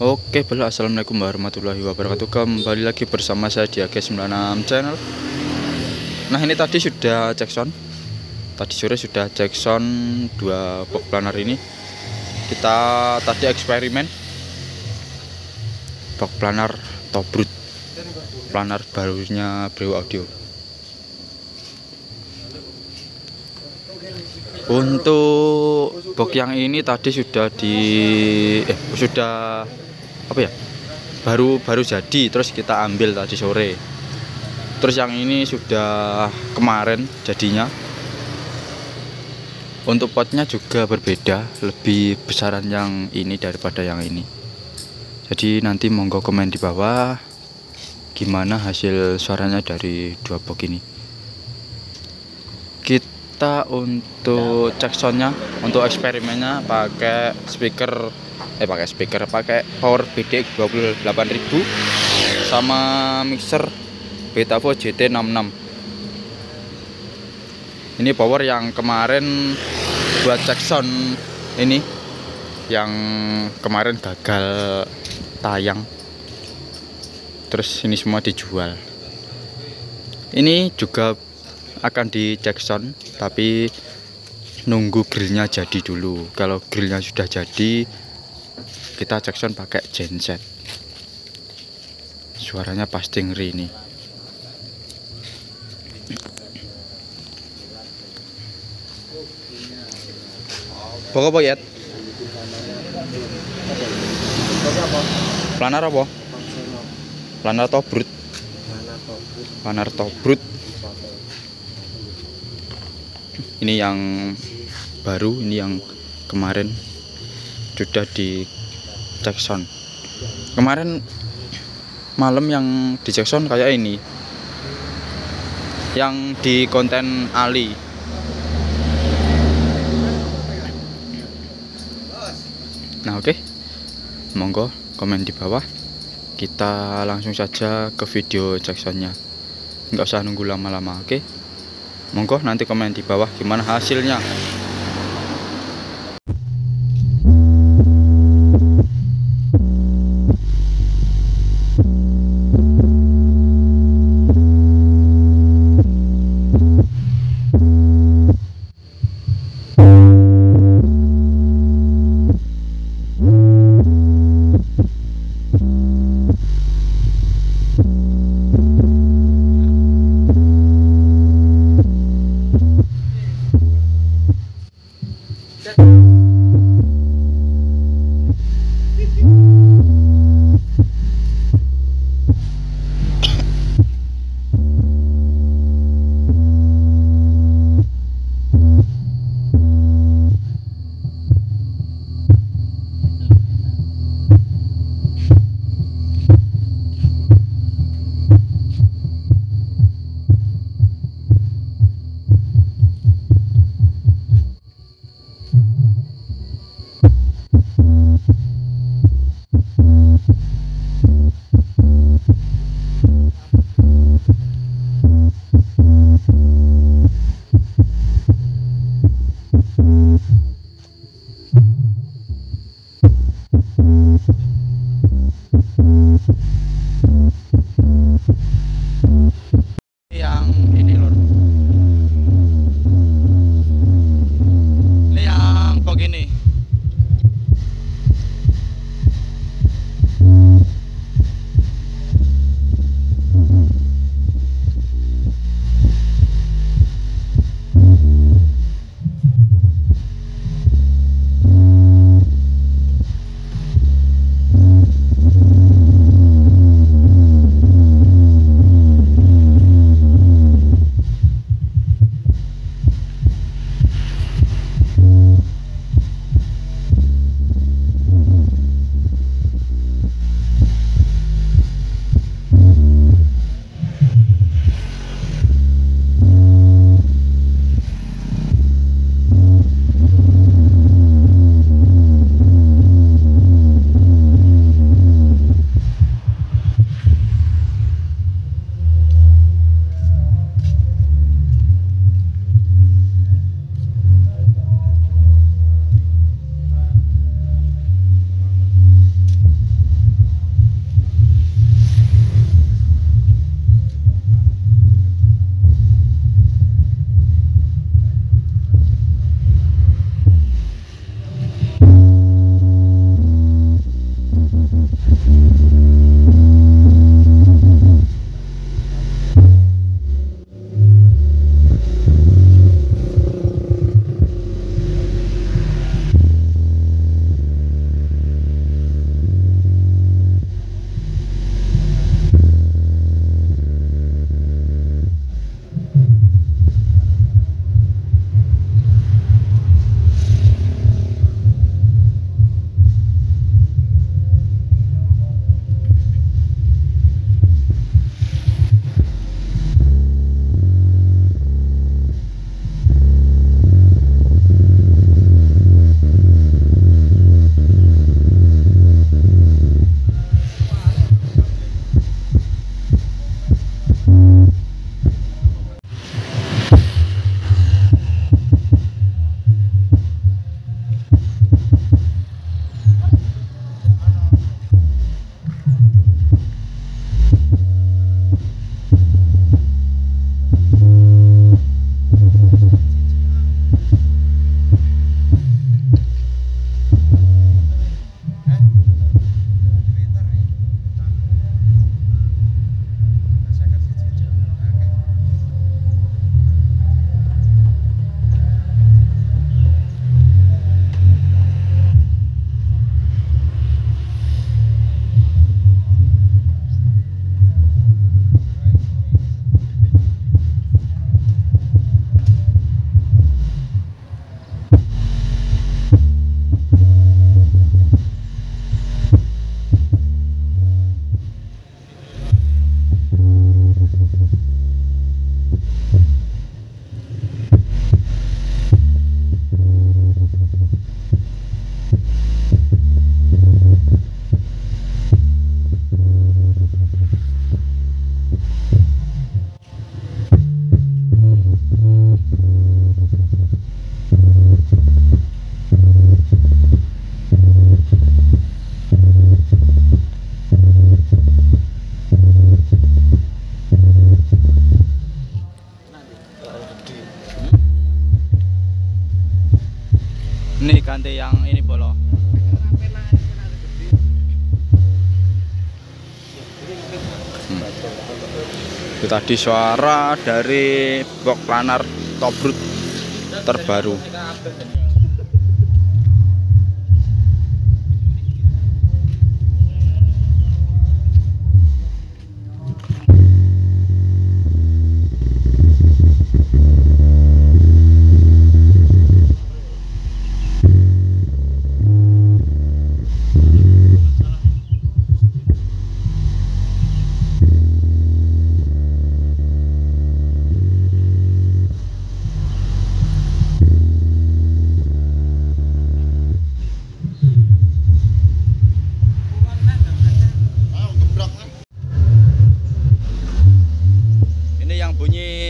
Oke, bela assalamualaikum warahmatullahi wabarakatuh. Kembali lagi bersama saya di AG96 Channel. Nah, ini tadi sudah cek. Tadi sore sudah cek sound dua box planar ini. Kita tadi eksperimen box planar Tobrut. Planar barunya Brew Audio. Untuk box yang ini tadi sudah di eh sudah apa ya? Baru baru jadi terus kita ambil tadi sore. Terus yang ini sudah kemarin jadinya. Untuk potnya juga berbeda lebih besaran yang ini daripada yang ini. Jadi nanti monggo komen di bawah gimana hasil suaranya dari dua box ini. Kita untuk cek soundnya untuk eksperimennya pakai speaker eh pakai speaker pakai power BDX 28000 sama mixer Betavo GT66 ini power yang kemarin buat cek sound ini yang kemarin gagal tayang. Terus ini semua dijual. Ini juga akan dicek sound tapi nunggu grillnya jadi dulu. Kalau grillnya sudah jadi kita sound pakai genset suaranya pasti ngeri ini Pokok apa ya? Planar apa? Planar tobrut. Planar tobrut. Ini yang baru, ini yang kemarin sudah di sound kemarin malam yang di sound kayak ini. Yang di konten Ali. Nah oke. Okay. monggo komen di bawah. Kita langsung saja ke video cek soundnya nggak usah nunggu lama-lama oke? Okay? monggo nanti komen di bawah gimana hasilnya Hmm. itu tadi suara dari box planar Tobrut terbaru bunyi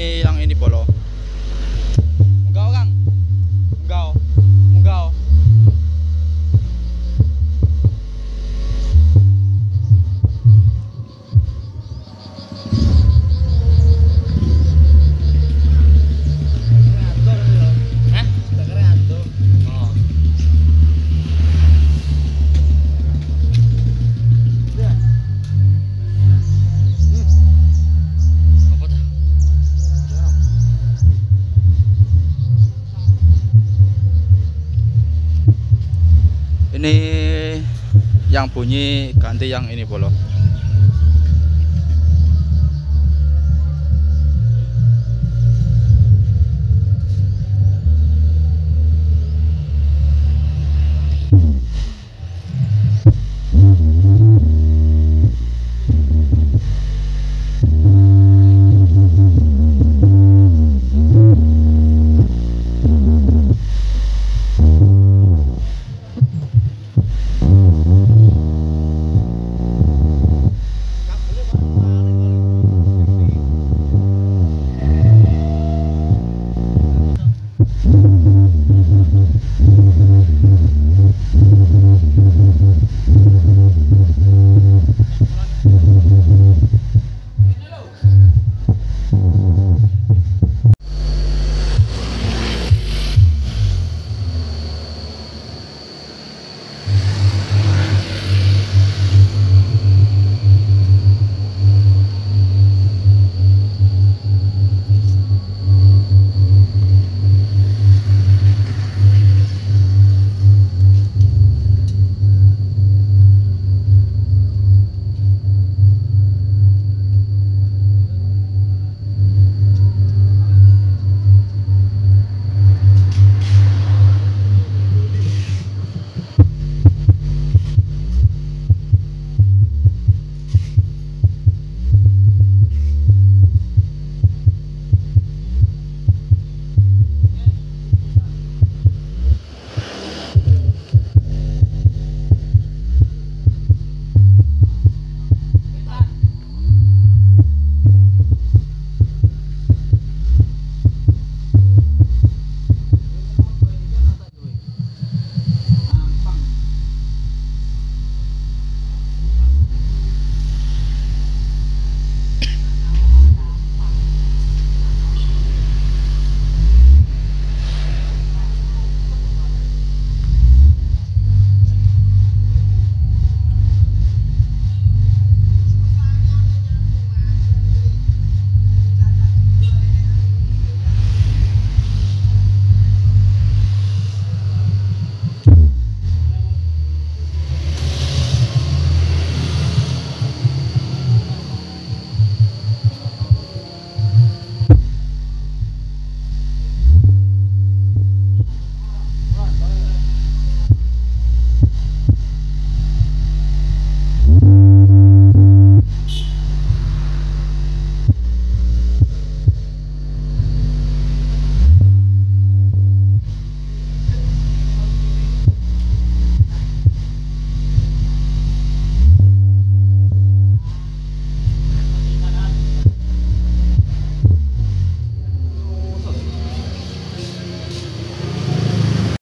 yang bunyi ganti yang ini polo